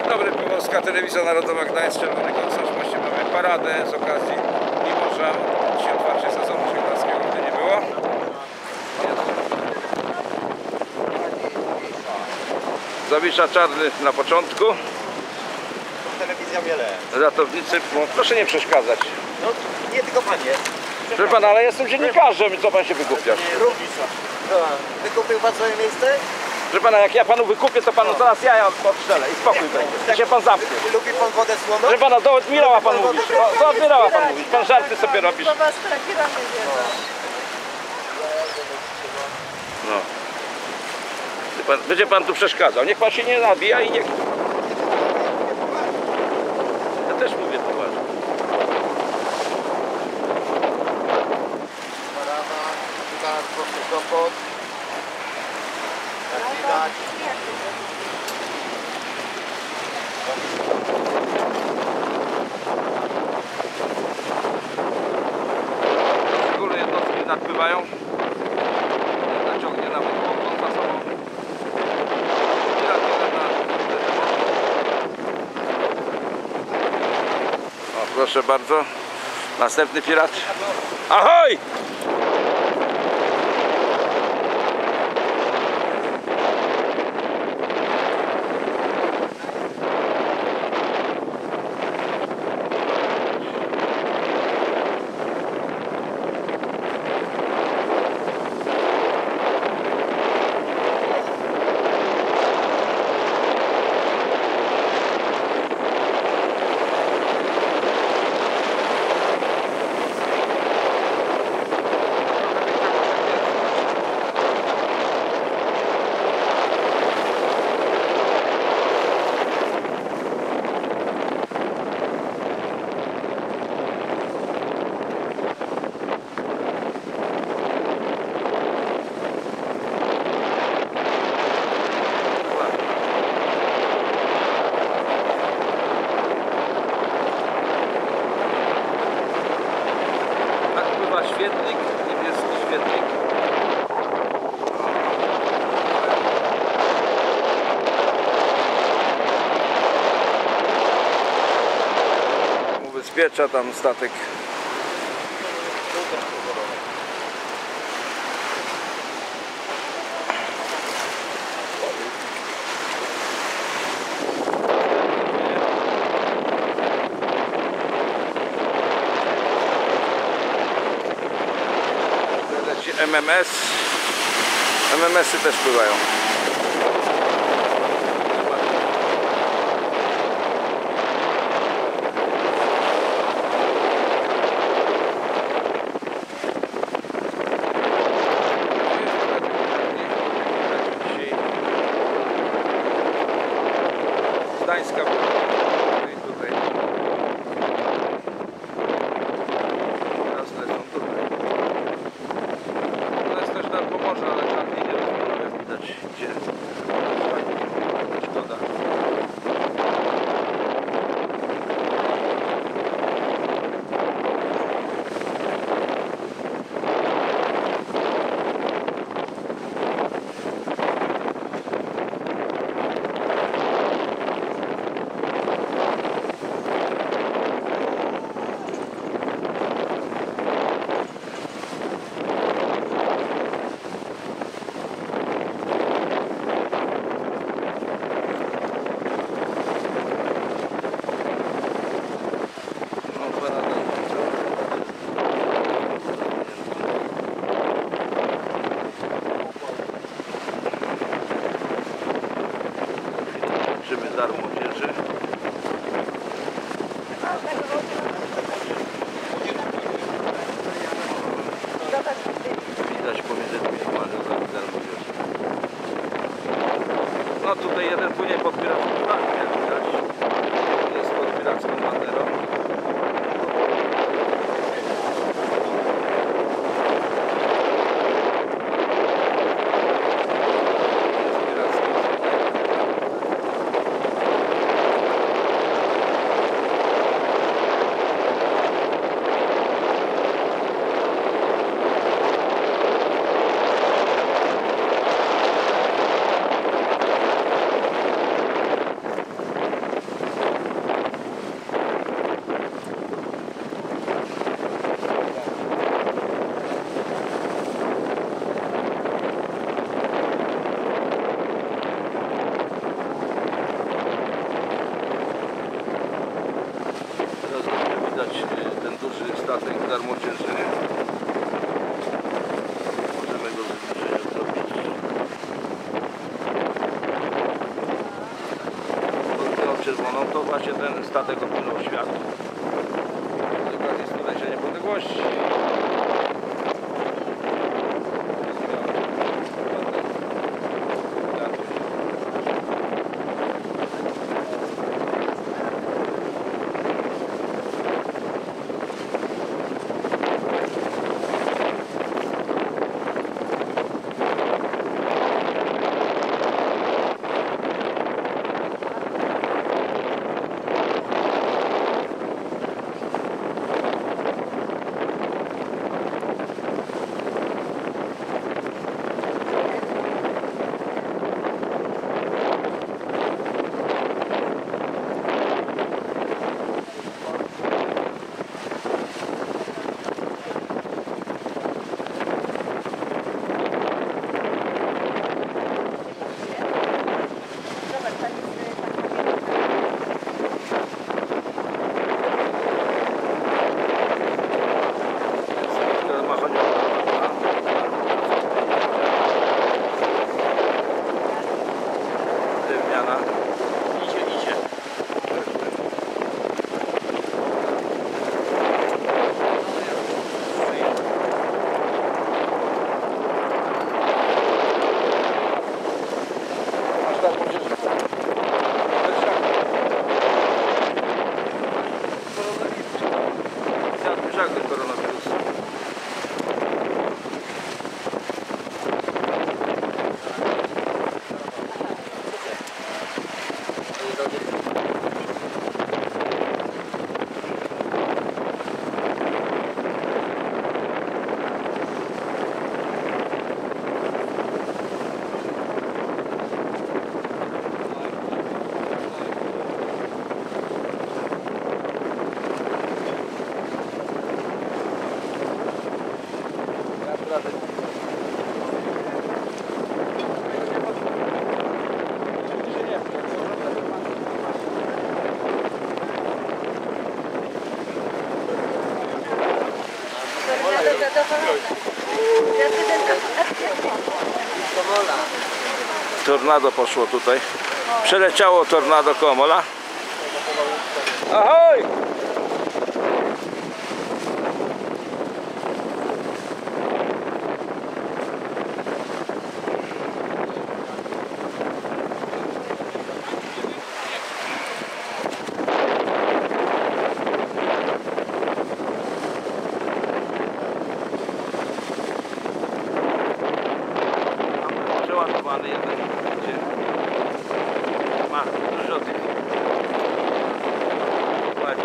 Dzień dobry, Pomorska Telewizja Narodowa Gdańsk, Czerwony Koncert. Właśnie mamy paradę z okazji Mimorza. Dzisiaj otwarcie sezonu żeglarskiego, gdy nie było. Zawisza czarny na początku. Telewizja Wiele. Ratownicy, no, proszę nie przeszkadzać. No nie tylko panie. Proszę pana, ale jestem dziennikarzem, co pan się wygłupiasz? Również. Wykupił pan swoje miejsce? Proszę pana, jak ja panu wykupię, to panu zaraz jaja odstrzelę i spokój będzie. I się pan zamknie. Lubi pan wodę słoną? Proszę pana, do admirała pan mówisz. O, do admirała pan mówisz. Pan żarty sobie robisz. Was trafiramy wiedzą. No. Pan, będzie pan tu przeszkadzał. Niech pan się nie nabija i niech... Ja też mówię poważnie. Parawa, zaraz. Widać. Szczególne jednostki nadpływają. Naciągnie nawet pokłon za sobą. Tyle, tyle na... O, proszę bardzo. Następny pirat. Ahoj! Ubezpiecza tam statek. MMS. MMS-y też pływają. Statek opłynął Tornado poszło tutaj. Przeleciało tornado komola. Ahoj! Mamy przeładowany jeden, gdzie ma dużo tych pokładzi.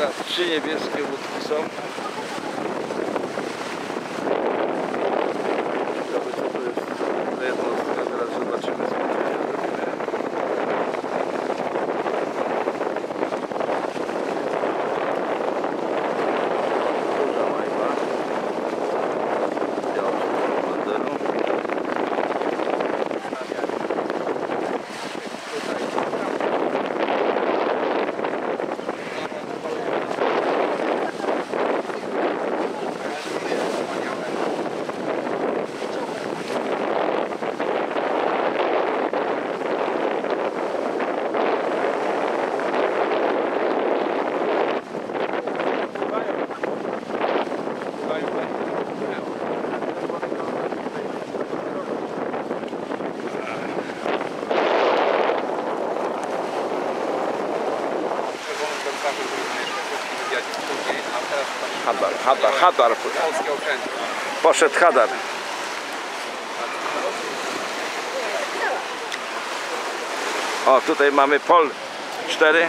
Teraz trzy niebieskie łódki są. Ciekawe co to jest za jednostka, teraz zobaczymy co tutaj zrobimy. Duża majba. Biała banderu. Hadar, Hadar, Hadar. Polskie okręty. Poszedł Hadar. O, tutaj mamy pol 4.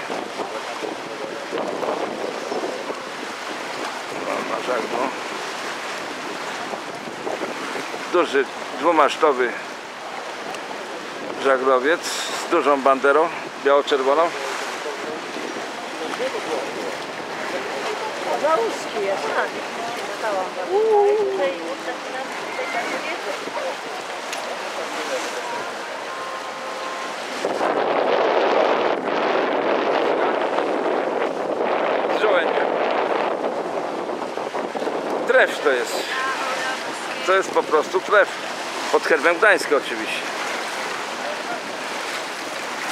O, na żaglu. Duży, dwumasztowy żaglowiec z dużą banderą biało-czerwoną. Załuski jest, tak. Stałam Tutaj zaczynam tak to jest. To jest po prostu tref. Pod herbem Gdańska oczywiście.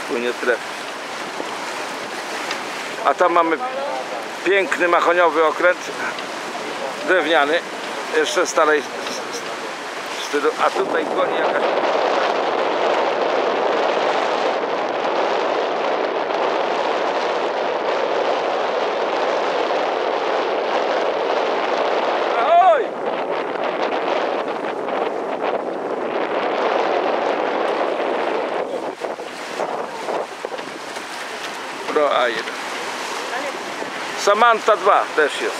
Płynie tref. A tam mamy piękny mahoniowy okręt drewniany. Jeszcze starej stylu. A tutaj goni jakaś Samantha 2 też jest.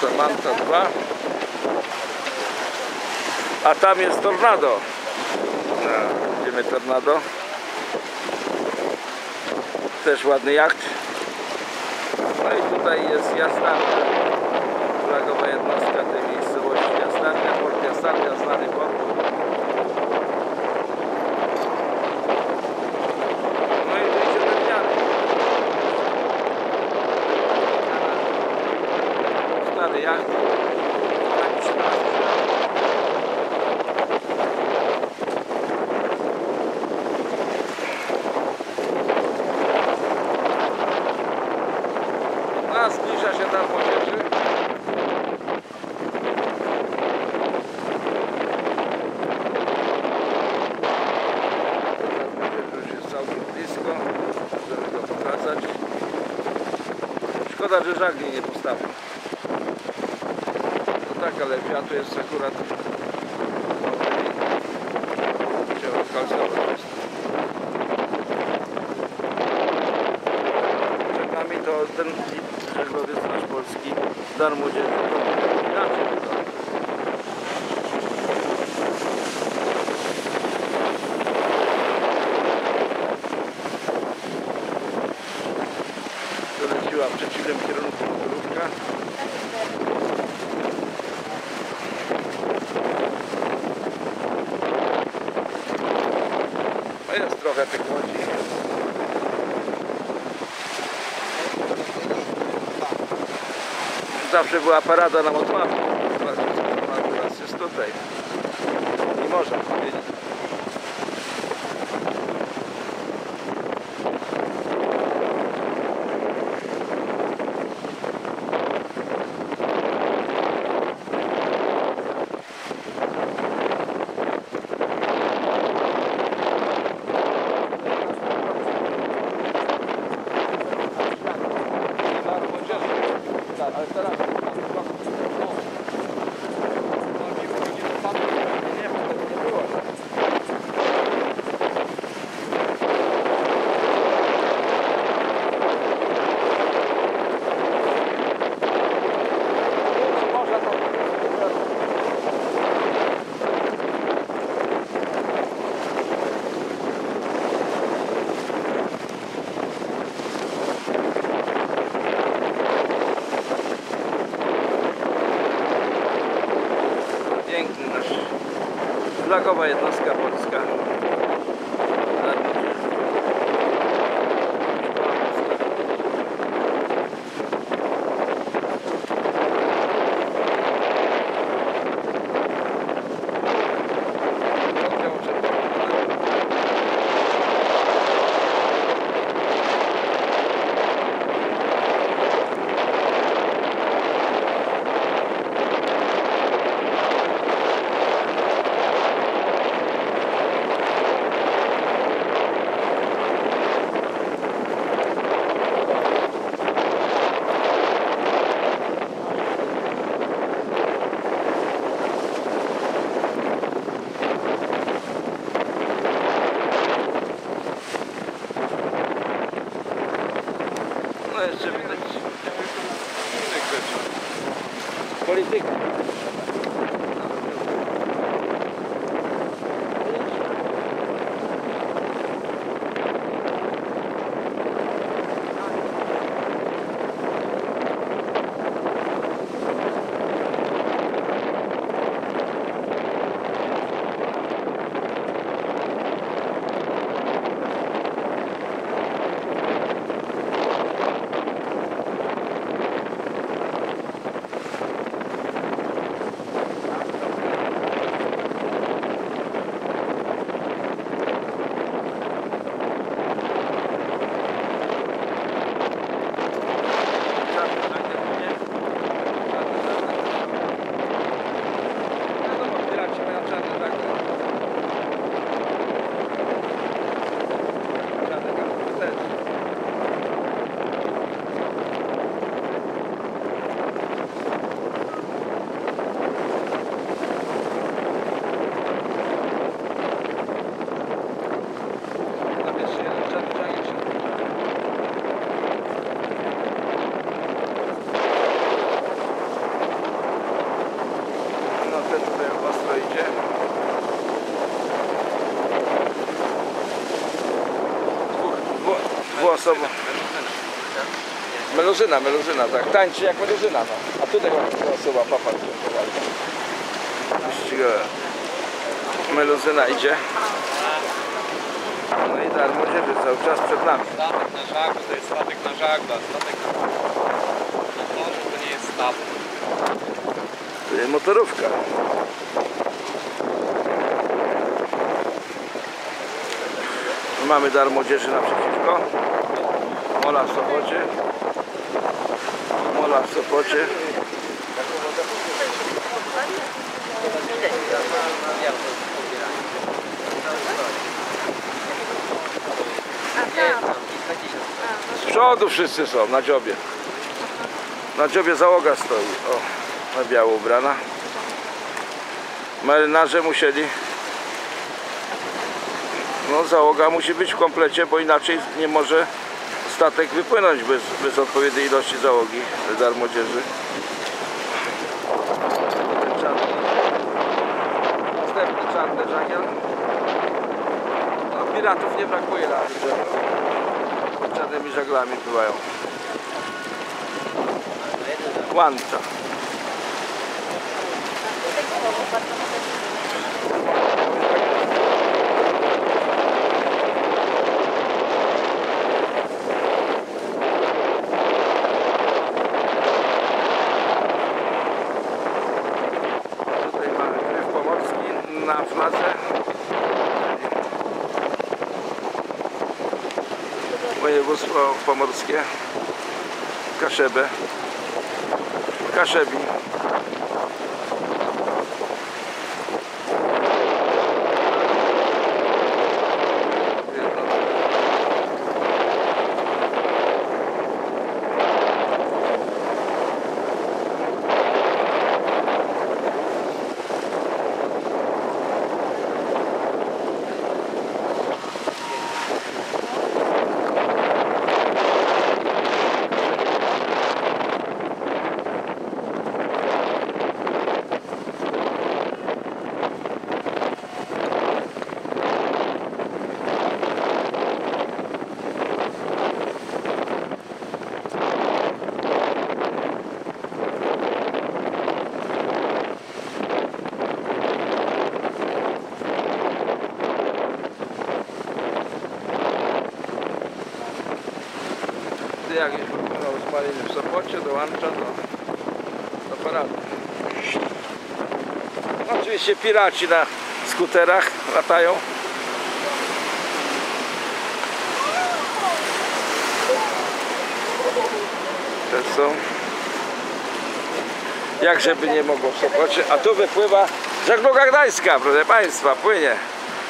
Samantha 2. A tam jest Tornado. Idziemy Tornado. Też ładny jacht. No i tutaj jest Jastarnia, flagowa jednostka tej miejscowości Jastarnia, port Jastarnia, znany port. No i wyjście drewniane. Stary jacht. Tak. A zbliża się tam. Już jest całkiem blisko, żeby go pokazać. Szkoda, że żagli nie postawił. No wiatr jest akurat Chciałem kalcować. Przed nami to ten żeglowiec nasz polski dar wygląda. Doleciła w przeciwnym kierunku motorówka. Trochę tych łodzi. Zawsze była parada na jest, teraz jest tutaj. Nie można powiedzieć. Flagowa jednostka osobą. Meluzyna, meluzyna, tak. Tańczy jak meluzyna, no. A tutaj ma osoba, papa. Meluzyna idzie. No i dar młodzieży cały czas przed nami. Statek na żaglu, to jest statek na żaglu, a statek na motorze to nie jest statek. Tu jest motorówka. Mamy dar młodzieży naprzeciwko. Mola w Sopocie. Mola w Sopocie. Z przodu wszyscy są, na dziobie. Na dziobie załoga stoi. O, na biało ubrana. Marynarze musieli. No załoga musi być w komplecie, bo inaczej nie może statek wypłynąć bez, bez odpowiedniej ilości załogi dar młodzieży. Następny czarny żagiel. No, piratów nie brakuje na wybrzeżu czarnymi żaglami pływają. Łącza. Tutaj mamy gryf pomorski na fladze. Województwo pomorskie. Kaszebę. Kaszebi. Ty jak już popłynął z Maliny Sopocie do do, parady. Oczywiście piraci na skuterach latają. Też są. Jak żeby nie mogło w. A tu wypływa żegluga gdańska, proszę Państwa, płynie.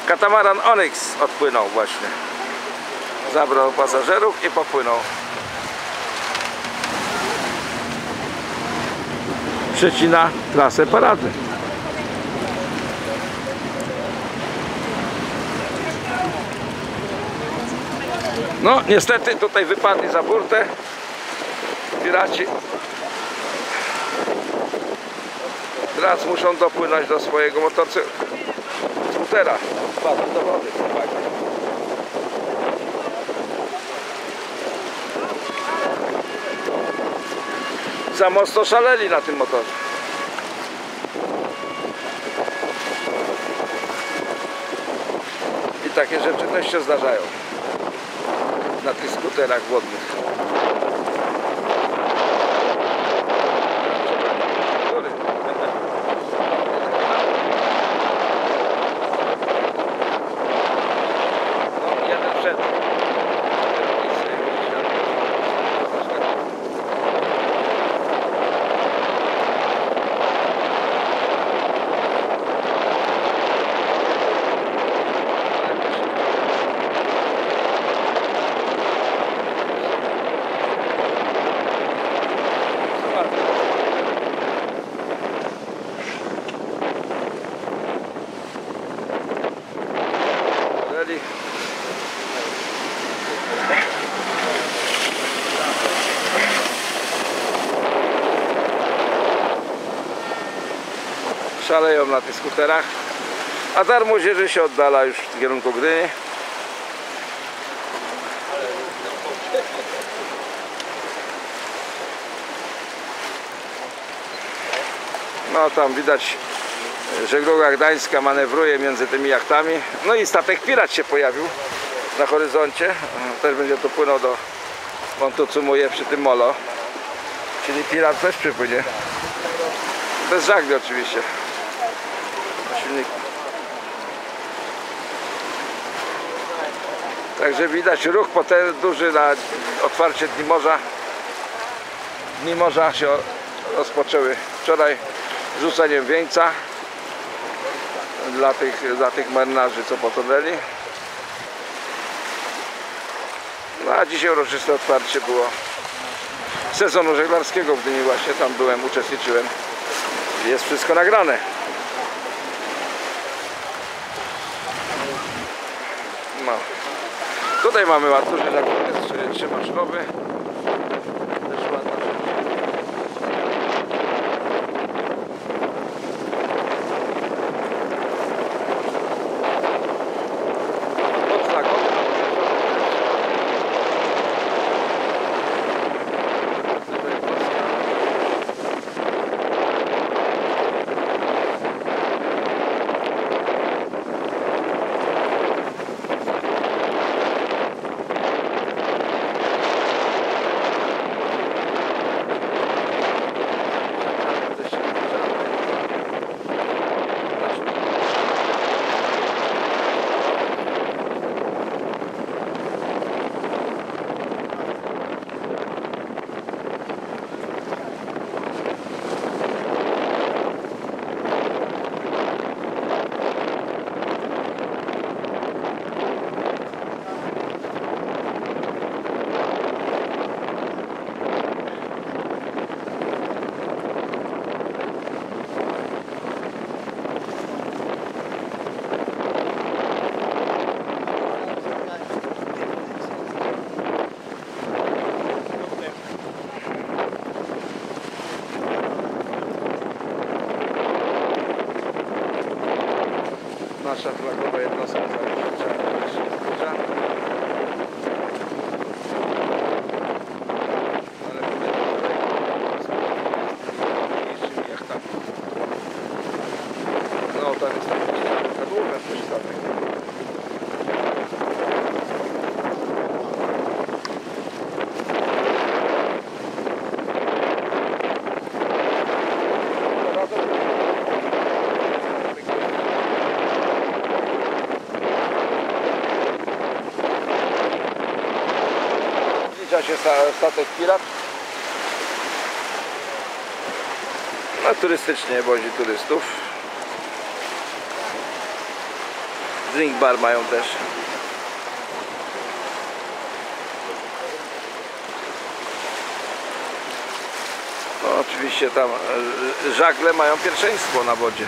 Katamaran Onyx odpłynął właśnie. Zabrał pasażerów i popłynął. Przecina trasę parady. No niestety tutaj wypadli za burtę piraci. Teraz muszą dopłynąć do swojego motorcykla. Skutera. Wpadli do wody. Za mocno szaleli na tym motorze. I takie rzeczy też się zdarzają na tych skuterach wodnych. szaleją na tych skuterach. A dar młodzieży się oddala już w kierunku Gdyni. No tam widać żegluga gdańska manewruje między tymi jachtami. No i statek pirat się pojawił na horyzoncie. Też będzie to płynął do Montucumuje przy tym molo. Czyli pirat też przypłynie. Bez żagli oczywiście. Silnik. Także widać ruch potem duży na otwarcie Dni Morza. Dni Morza się rozpoczęły wczoraj rzuceniem wieńca dla tych, dla tych marynarzy, co potonęli. No a dzisiaj uroczyste otwarcie było sezonu żeglarskiego w Gdyni właśnie, tam byłem, uczestniczyłem. Jest wszystko nagrane. No. Tutaj mamy ładny żeglugiec trzymaszowy. Nasza flagowa jednostka zawieszcza też się zbliża. Ale tutaj z mniejszymi jachtami. No tam jest taka długa też statek. Zbliża się sta- statek Pirat. No turystycznie wozi turystów. Drink bar mają też. No oczywiście tam e, żagle mają pierwszeństwo na wodzie.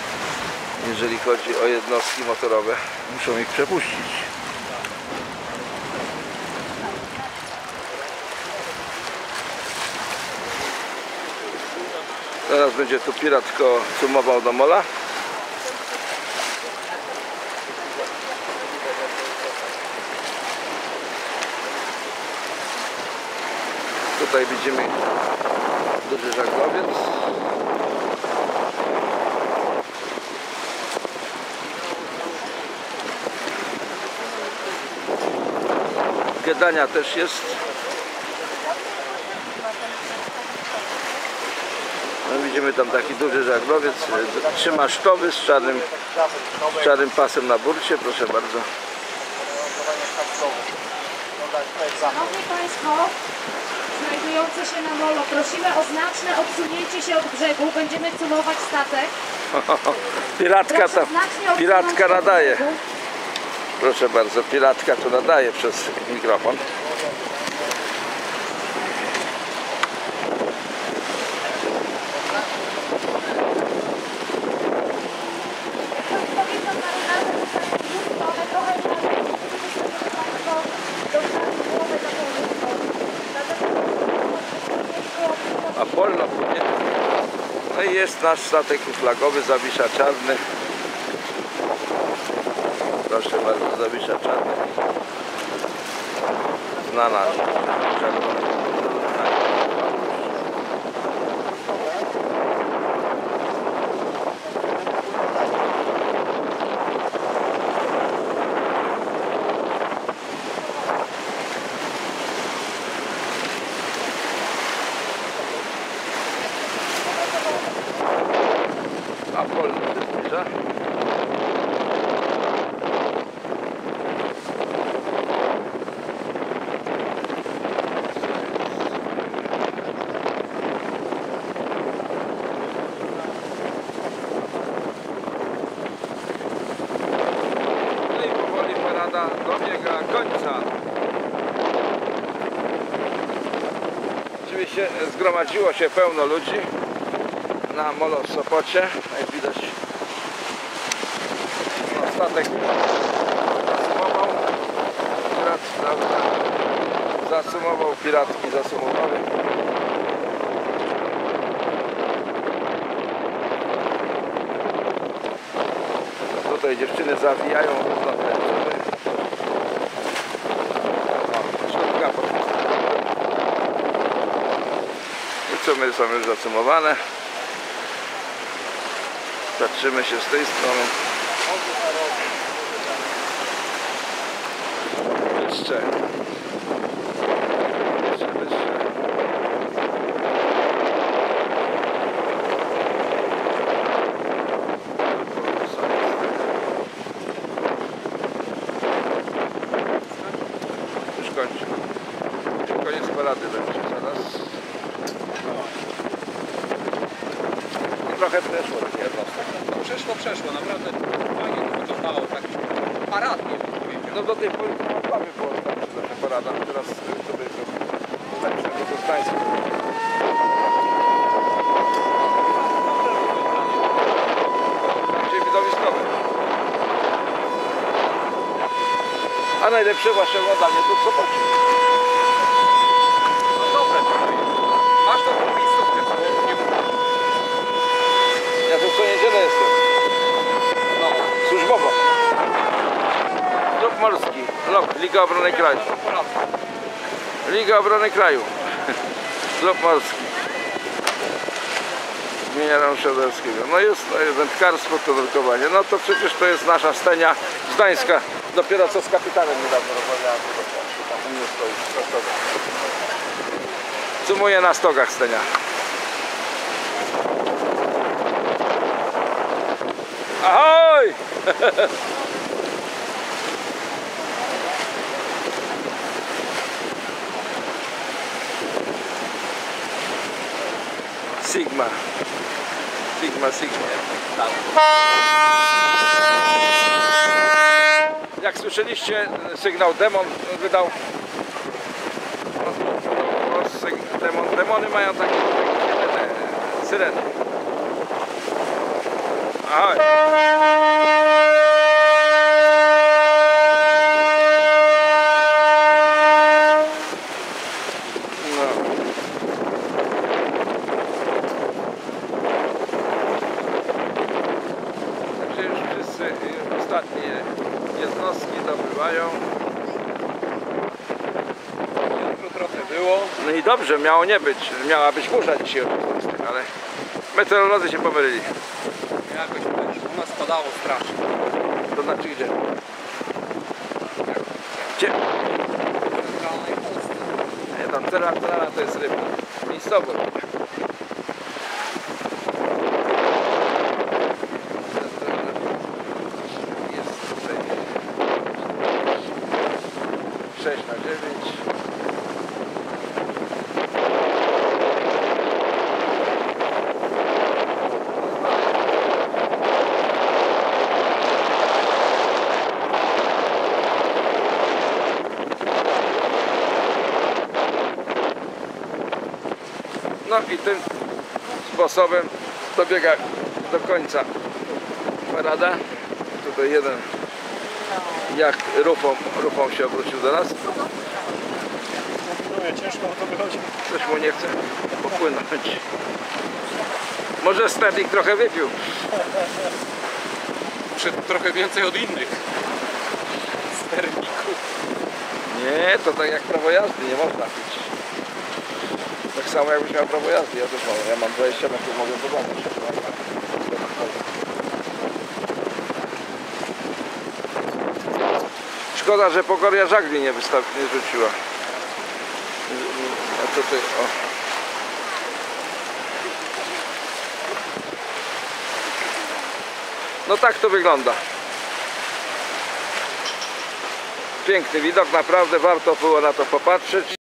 Jeżeli chodzi o jednostki motorowe, muszą ich przepuścić. Teraz będzie tu piratko cumował do mola. Tutaj widzimy duży żaglowiec. Gedania też jest. Widzimy tam taki duży żaglowiec, e, trzymasztowy z czarnym, z czarnym pasem na burcie, proszę bardzo. Szanowni Państwo, znajdujący się na molo, prosimy o znaczne odsunięcie się od brzegu. Będziemy cumować statek. Piratka tam, piratka nadaje. Proszę bardzo, piratka tu nadaje przez mikrofon. A polno płynie. No i jest nasz statek flagowy, Zawisza Czarny. Proszę bardzo, Zawisza Czarny. Znana czerwona. dojeżdża. No i powoli parada dobiega końca. Oczywiście zgromadziło się pełno ludzi na molo w Sopocie. Jak widać no, statek zasumował. Pirat? Zasumował, piratki zasumowały. Tutaj dziewczyny zawijają. Środka pod Są już zasumowane. Patrzymy się z tej strony. Jeszcze wyższe. Już kończę. Koniec parady będzie zaraz. I trochę przeszło tych jednostek. No przeszło, przeszło, naprawdę fajnie to wyglądało, tak paradnie bym powiedział. No do tej pory to mamy było tam trochę parada, teraz y, sobie to lepsze, to to Gdańsk. Bardziej widowiskowe. A najlepsze właśnie oglądanie to w Sopocie. No dobre tutaj. Masz tą miejscówkę, co nie mówię. Ja tu co niedzielę jestem. No, Służbowo. Klub Morski. LOK, Liga Obrony Kraju. Liga Obrony Kraju. Klub Morski. Imienia Ramszadelskiego. No jest to wędkarstwo, to nurkowanie. No to przecież to jest nasza stenia z Gdańska. Dopiero co z kapitanem niedawno rozmawiałem. Tam u mnie stoi. na. Sumuje na stogach stenia. Ahoj! Sigma. Sigma, Sigma. Jak słyszeliście, sygnał demon wydał. Demon, demony mają takie syreny. Ahoj. No. Także już wszyscy y, ostatnie jednostki dobywają. Ciężko trochę było. No i dobrze, miało nie być. Miała być burza dzisiaj o 15, ale meteorolodzy się pomylili. Jakoś u nas padało strasznie. To znaczy gdzie? Gdzie? Nie, tam cera to jest ryba. Miejscowo. Jest tutaj 6 na 9. No i tym sposobem dobiega do końca parada. Tutaj jeden jak rufą, rufą się obrócił do nas. Ciężko to wychodzi. Coś mu nie chce popłynąć. Może Sterling trochę wypił. Przed trochę więcej od innych. Sterników. Nie, to tak jak prawo jazdy, nie można pić. Samo jakbyś miał prawo jazdy, ja też mam. Ja mam 20 metrów, mogę zobaczyć. Szkoda, że Pogoria żagli nie, nie rzuciła. A o. No tak to wygląda. Piękny widok, naprawdę warto było na to popatrzeć.